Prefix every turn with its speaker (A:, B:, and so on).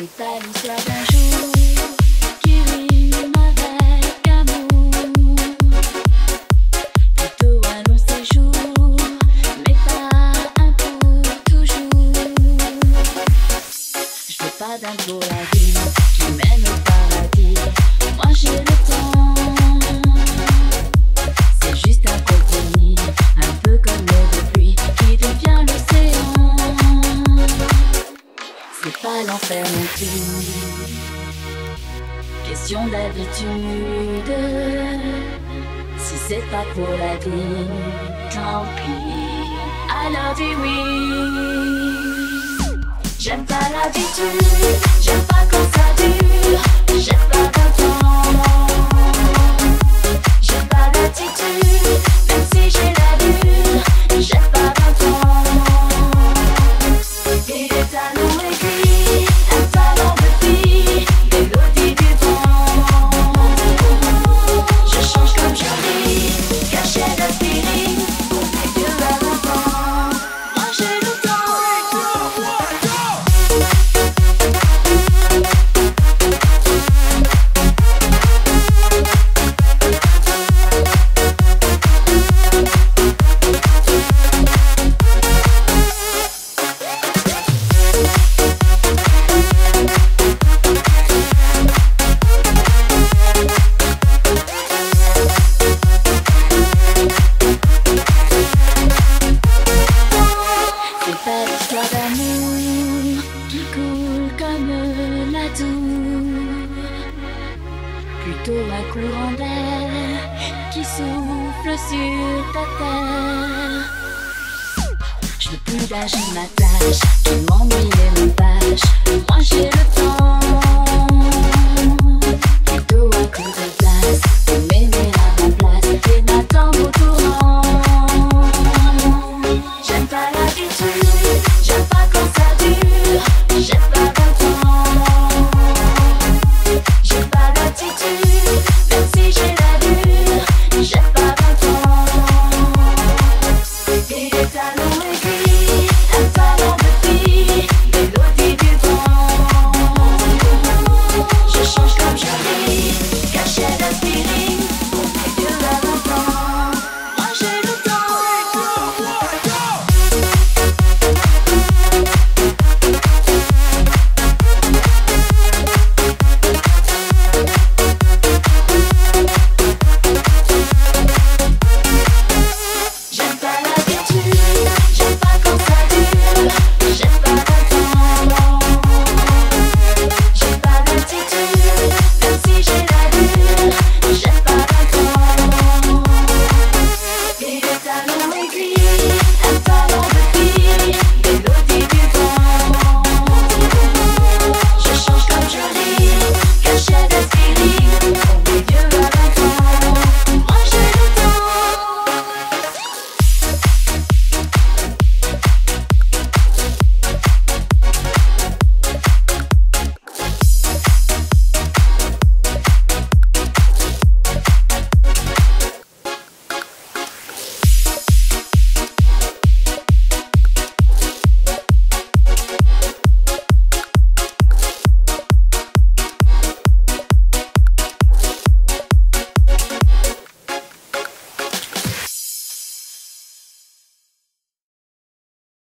A: C'est pas l'histoire d'un jour qui rime avec amour. Plutôt un long séjour, mais pas un pour toujours. Je veux pas d'un beau la vie qui mène au paradis. Moi j'ai le temps. Pas l'enfer non plus. Question d'habitude. Si c'est pas pour la vie, tant pis. Alors dis oui. J'aime pas l'habitude, Qui coule comme la tour, plutôt un courant d'air qui souffle sur ta terre. Je veux plus d'âge ma tâche, qui m'ennuie les rivages. Moi j'ai le temps, plutôt un courant